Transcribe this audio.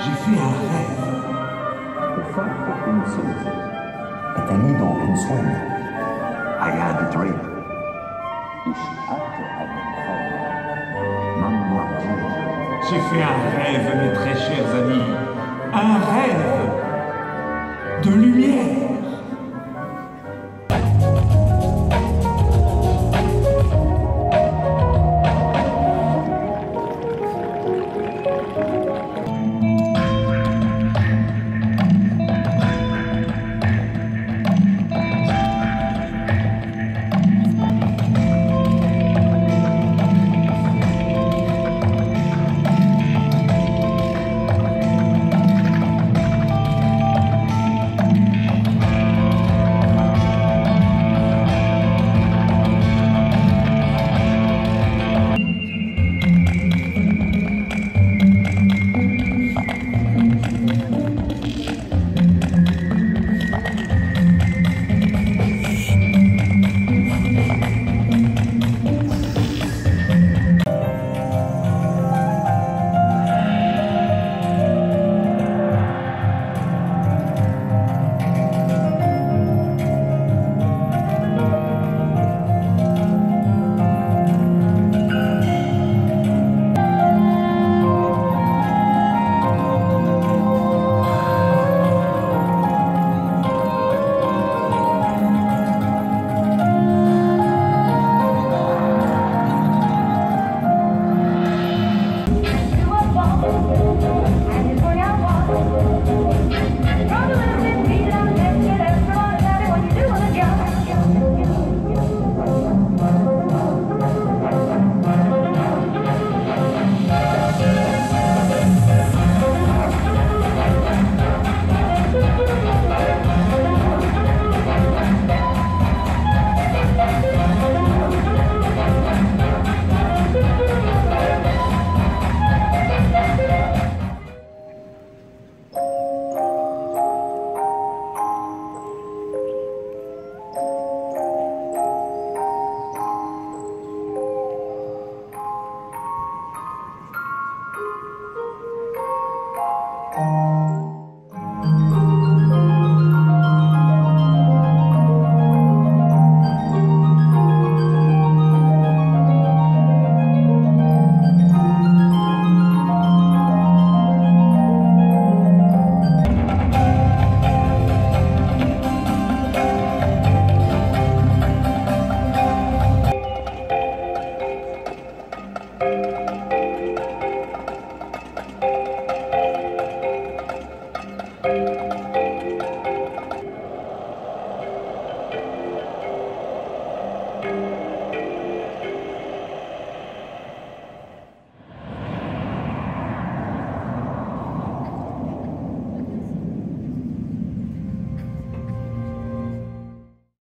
J'ai fait un rêve. Pour faire pour qu'on se leve. Et quand dans une soirée. leve, j'ai fait un rêve. Et je suis hâte à me le. Maman, moi, moi. J'ai fait un rêve, mes très chers amis.